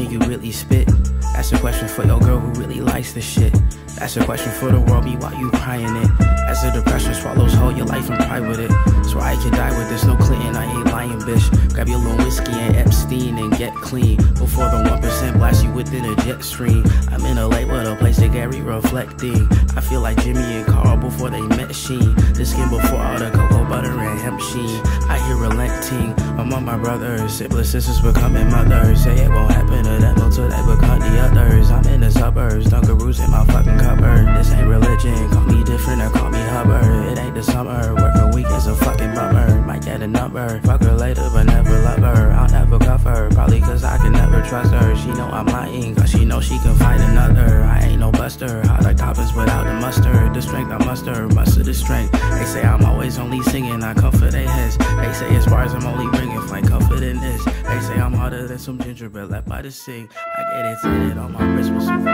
can you really spit? That's a question for your girl who really likes the shit. That's a question for the world, me while you crying it. As the depression swallows whole your life and pride with it. So I can die with this, no Clinton, I ain't lying, bitch. Grab your little whiskey and Epstein and get clean. Before the 1% blast you within a jet stream. I'm in a late with a place to Gary reflecting. I feel like Jimmy and Carl before they met Sheen. The skin before all the sheen. I hear relenting among my brothers. Siblings, sisters becoming mothers. Say it won't happen to them until they become the others. I'm in the suburbs, Dunkaroos in my fucking cupboard. This ain't religion, call me different or call me Hubbard. It ain't the summer, working weekends a fucking bummer. Might get a number, fuck her later, but never love her. I'll never cuff her, probably cause I can never trust her. She know I'm lying, cause she know she can fight another. I ain't no buster, hot like toppings without the mustard. The strength I muster, muster the strength. They say I'm always only singing, I comfort their heads. They say far as I'm only bringing, find comfort in this. They say I'm harder than some gingerbread left by the sink. I get it tatted on my wrist with some